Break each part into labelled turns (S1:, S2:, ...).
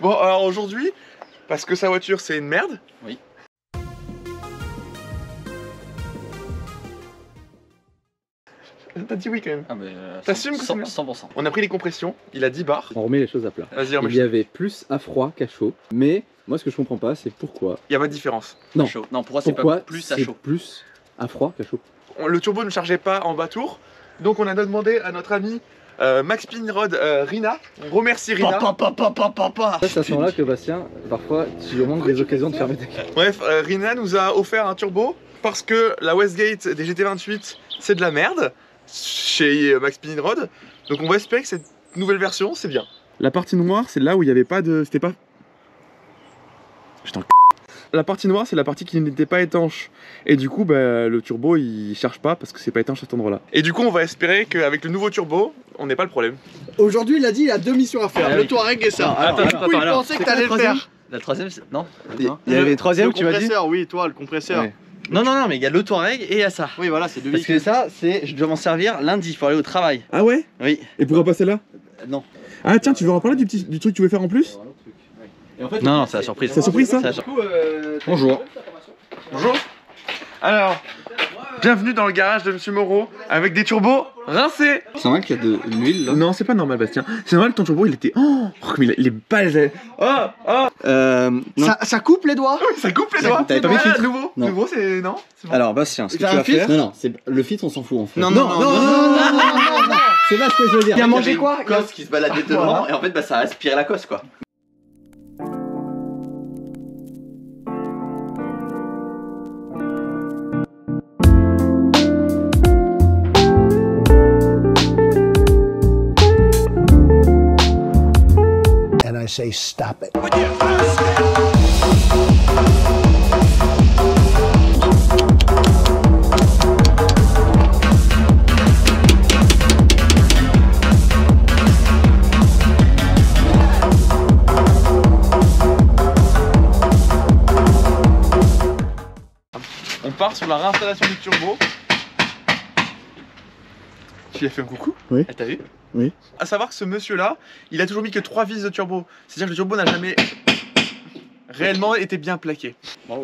S1: Bon, alors aujourd'hui, parce que sa voiture c'est une merde.
S2: Oui.
S1: T'as dit oui quand même.
S2: Ah, mais. euh,
S1: T'assumes que c'est
S2: 100%,
S1: bien
S2: 100%.
S1: On a pris les compressions, il a 10 bars.
S3: On remet les choses à plat.
S1: Vas-y,
S3: Il y
S1: remets
S3: avait plus à froid qu'à chaud. Mais moi, ce que je comprends pas, c'est pourquoi.
S1: Il y a pas de différence.
S3: Non.
S2: Chaud. Non, pour moi, c'est
S3: Pourquoi
S2: pas plus à
S3: c'est
S2: chaud.
S3: plus à froid qu'à chaud
S1: On- Le turbo ne chargeait pas en bas tour, donc on a demandé à notre ami euh, Max Pinrod euh, Rina. On remercie Rina.
S2: Pa, pa, pa, pa, pa, pa.
S3: C'est à ce moment-là que Bastien, parfois, tu manques des occasions de fermer ta gueule.
S1: Bref, euh, Rina nous a offert un turbo parce que la Westgate des GT28 c'est de la merde chez euh, Max Pinrod. Donc on va espérer que cette nouvelle version c'est bien. La partie noire c'est là où il n'y avait pas de. C'était pas. J'étais en La partie noire c'est la partie qui n'était pas étanche. Et du coup bah, le turbo il charge pas parce que c'est pas étanche à cet endroit là. Et du coup on va espérer qu'avec le nouveau turbo on n'ait pas le problème.
S4: Aujourd'hui, il a dit il a deux missions à faire.
S2: Ah
S4: le
S2: oui.
S4: Touareg et ça.
S2: Non, alors,
S4: du
S2: attends,
S4: coup, il
S2: alors,
S4: pensait que t'allais le faire.
S2: La troisième, c'est. Non
S4: Il y avait
S2: Le-
S4: le troisième,
S2: le
S4: tu m'as dit
S2: compresseur,
S4: oui, toi, le compresseur.
S3: Ouais.
S2: Non, non, non, mais il y a le Touareg et il y a ça.
S4: Oui, voilà, c'est deux
S2: Parce que ça, c'est. Je dois m'en servir lundi pour aller au travail.
S1: Ah ouais?
S2: Oui.
S1: Et pourquoi passer là
S2: Euh, Non.
S1: Ah tiens tu veux en parler du, petit, du truc que tu veux faire en plus?
S2: Non, non, c'est la surprise.
S1: C'est la surprise, ça
S2: C'est la sur-
S3: Bonjour.
S1: Bonjour. Alors, bienvenue dans le garage de Monsieur Moreau avec des turbos rincés.
S3: C'est normal qu'il y a de l'huile là
S1: Non, c'est pas normal, Bastien. C'est normal que ton turbo il était. Oh, comme il, a- il est balèze. Oh, oh,
S3: Euh. Non.
S4: Ça, ça coupe les doigts
S1: ça coupe les
S3: Ça
S1: doigts.
S3: t'avais pas mis de
S1: Ah,
S3: filtre
S1: Nouveau,
S3: Non.
S1: nouveau, c'est non. bon.
S3: Alors, Bastien, ce que tu vas
S4: filtre
S3: faire. Non, non, c'est le filtre, on s'en fout en fait.
S4: Non, non, non, non, non, non, non, non.
S3: C'est pas ce que je veux dire.
S4: Il a mangé quoi
S2: Cosse qui se baladait devant et en fait, bah, ça a aspiré la cosse quoi.
S5: Say, stop it.
S1: On part sur la réinstallation du turbo. Tu lui as fait un coucou
S3: Oui.
S1: Ah, T'as vu
S3: Oui.
S1: À savoir que ce monsieur-là, il a toujours mis que 3 vis de turbo. C'est-à-dire que le turbo n'a jamais réellement été bien plaqué.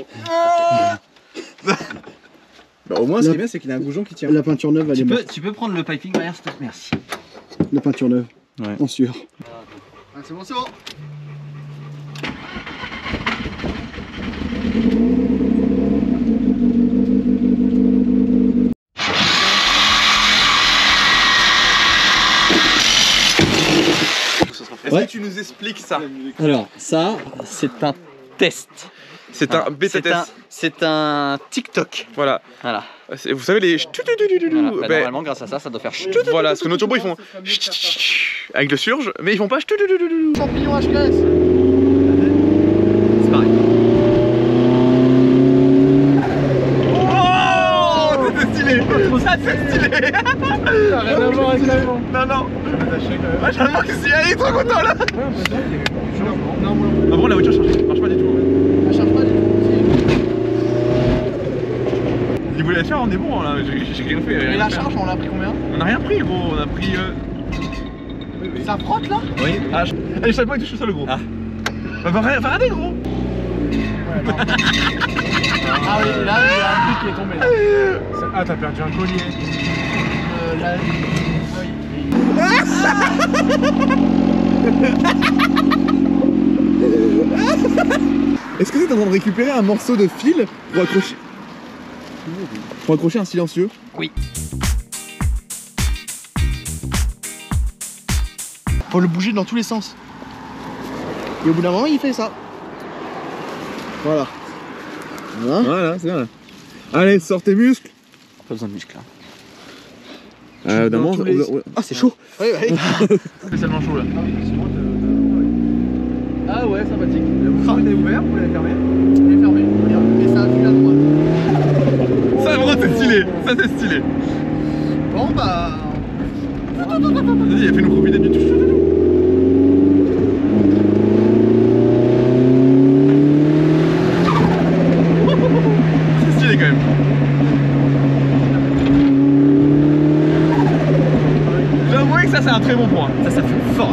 S3: Bah, au moins, ce qui est bien, c'est qu'il a un goujon qui tient.
S4: La peinture neuve, elle est
S2: Tu peux,
S4: morte.
S2: tu peux prendre le piping derrière, s'il te plaît? Merci.
S4: La peinture neuve.
S3: Ouais.
S4: En sueur. c'est bon, c'est bon.
S1: Est-ce
S3: Ouais.
S1: que tu nous expliques ça
S2: Alors, ça, c'est un test.
S1: C'est
S2: Voilà.
S1: un bêta test.
S2: C'est un TikTok.
S1: Voilà.
S2: Voilà.
S1: Vous savez les.
S2: Voilà. Bah,
S1: Ben,
S2: normalement, grâce à ça, ça doit faire.
S1: Voilà, parce que nos turbos ils font avec le surge, mais ils font pas
S4: Champignon HKS.
S2: C'est pareil.
S1: Oh C'est stylé C'est stylé. Non non. Ah j'avoue que si elle est trop content là. Ah bon la voiture charge, marche pas du tout
S4: Elle charge pas du tout.
S1: Niveau de la charge on est bon là, j'ai j'ai rien fait
S4: Et
S1: rien
S4: la charge, on l'a pris combien?
S1: On a rien pris gros, on a pris euh...
S4: Ça frotte là?
S2: Oui.
S1: Ah, je- Allez je savais pas que tu touches ça le gros.
S2: Ah.
S1: Bah va arrêter gros
S4: Ah oui, là, il y a un truc qui est tombé là.
S1: Ah t'as perdu un collier
S4: Euh, là,
S1: Est-ce que tu es en train de récupérer un morceau de fil pour accrocher Pour accrocher un silencieux
S4: Faut le bouger dans tous les sens. Et au bout d'un moment, il fait ça. Voilà. Voilà.
S1: Voilà, c'est bien. Allez, sors tes muscles.
S2: Pas besoin de muscles. hein.
S1: Euh,
S4: dans tous les-
S1: Ah, c'est chaud.
S4: Oui, oui.
S1: Spécialement chaud là.
S4: Ah ouais, sympathique.
S1: Ah, est ouvert, vous l'avez fermé
S4: Il est fermé. Regarde. Et ça appuie à droite.
S1: Ça, vraiment, c'est stylé. Ça, c'est stylé.
S4: Bon bah.
S1: Vas-y, fais-nous profiter du touche. C'est stylé quand même. J'avoue que ça, c'est un très bon point.
S2: Ça, ça fait fort.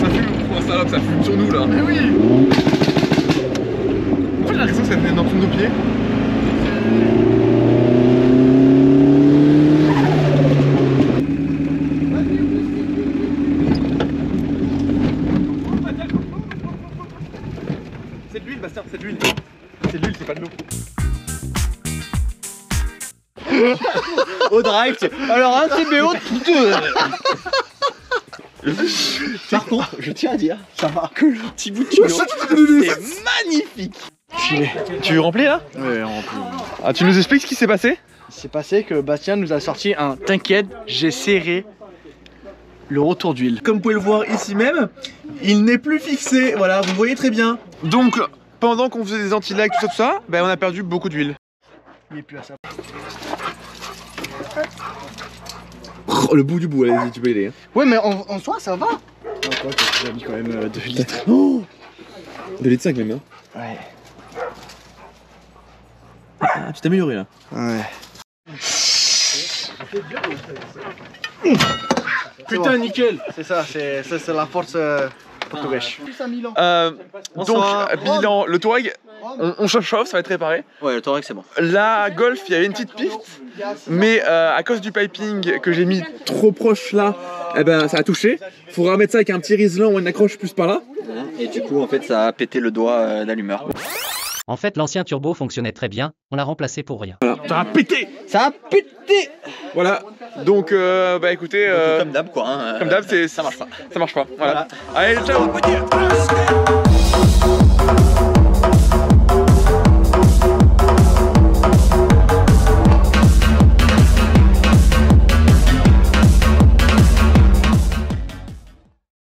S1: Ça salope, ça fume sur nous là. Mais oui En fait, j'ai l'impression que ça venait dans tous nos pieds. C'est de l'huile, Bastien, c'est de l'huile. C'est de l'huile, c'est pas de l'eau.
S2: Au drive, tu- alors un TBO Par contre, je tiens à dire
S4: Ça va.
S2: que le petit bout de tuyau, c'est magnifique
S1: Tu remplis là?
S4: Ouais, plus.
S1: Ah, tu nous expliques ce qui s'est passé?
S4: C'est passé que Bastien nous a sorti un T'inquiète, j'ai serré le retour d'huile.
S1: Comme vous pouvez le voir ici même, il n'est plus fixé. Voilà, vous voyez très bien. Donc, pendant qu'on faisait des anti-lags, tout ça, tout ça, ben, on a perdu beaucoup d'huile.
S4: Il est plus à ça.
S3: Le bout du bout, allez-y, tu peux y aller. hein.
S4: Ouais, mais en, en soi, ça va. J'ai mis quand même 2 litres.
S3: Oh 2 litres 5 même, hein.
S4: Ouais.
S3: Ah, tu t'es amélioré là.
S4: Ouais.
S3: Putain, nickel
S4: C'est ça, c'est ça, c'est la force euh, portugaise.
S1: Euh, donc, bilan, le Touareg, on, on chauffe, ça va être réparé.
S2: Ouais, le Touareg c'est bon.
S1: La Golf, il y avait une petite piste, mais euh, à cause du piping que j'ai mis
S3: Trop proche là, eh ben ça a touché. Faudra remettre ça avec un petit riselant ou une accroche plus par là.
S2: Et du coup, en fait, ça a pété le doigt euh, d'allumeur.
S6: En fait, l'ancien turbo fonctionnait très bien, on l'a remplacé pour rien.
S1: Ça a pété
S2: Ça a pété
S1: Voilà, donc euh, bah écoutez, euh,
S2: Comme d'hab, quoi. hein.
S1: comme d'hab, c'est- ça marche pas. Ça marche pas, voilà. Allez, ciao